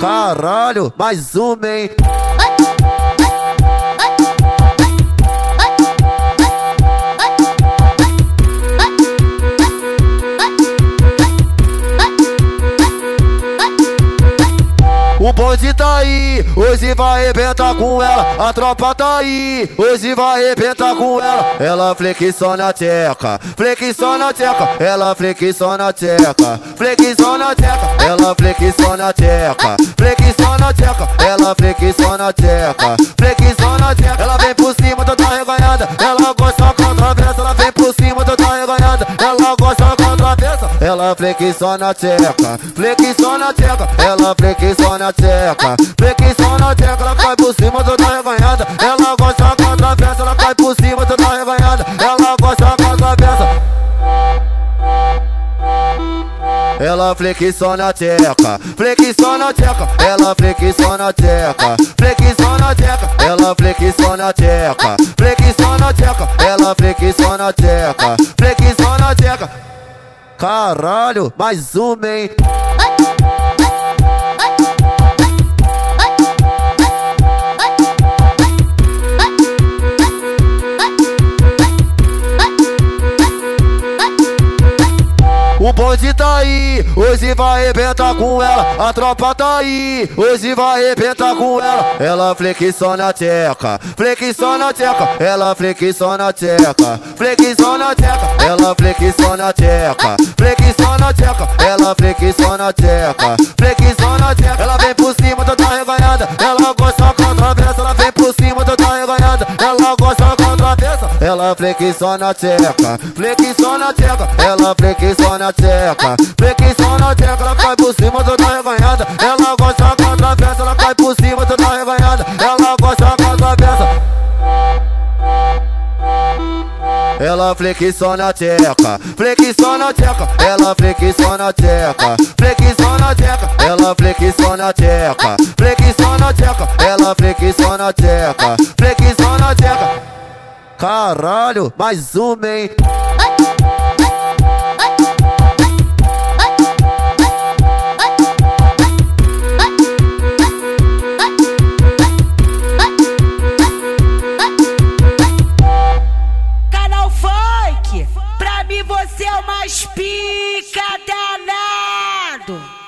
Caralho, mais uma, hein? Bonde tá aí, hoje vai arrebentar com ela. A tropa tá aí, hoje vai arrebentar com ela. Ela flexiona a tcheca, flexiona a tcheca. Ela flexiona a tcheca, flexiona a tcheca. Ela flexiona a tcheca, flexiona a tcheca. Ela flexiona a tcheca, flexiona ela flexiona a tcheca, flexiona a tcheca. Ela flexiona a tcheca, flexiona a tcheca. Ela cai por cima, toda reganhada. Ela gosta contra a peça, ela cai por cima, toda reganhada. Ela gosta contra a peça. Ela flexiona a tcheca, flexiona a tcheca. Ela flexiona a tcheca, flexiona a tcheca. Ela flexiona a tcheca, flexiona a tcheca. Ela flexiona a tcheca, flexiona a tcheca. Caralho, mais uma, hein? Bonde tá aí, hoje vai arrebentar com ela. A tropa tá aí, hoje vai arrebentar com ela. Ela flexiona a tcheca, flexiona a tcheca. Ela flexiona a tcheca, flexiona a tcheca. Ela flexiona a tcheca, flexiona a tcheca. Ela flexiona a tcheca, flexiona ela flexiona a tcheca, flexiona a tcheca. Ela flexiona a tcheca, flexiona a tcheca. Ela cai por cima, toda reganhada. Ela gosta contra a peça, ela cai por cima, toda reganhada. Ela gosta contra a peça. Ela flexiona a tcheca, flexiona a tcheca. Ela flexiona a tcheca, flexiona a tcheca. Ela flexiona a tcheca, flexiona a tcheca. Ela flexiona a tcheca, flexiona a tcheca. Caralho, mais uma, hein? Canal Funk, pra mim você é o mais pica danado.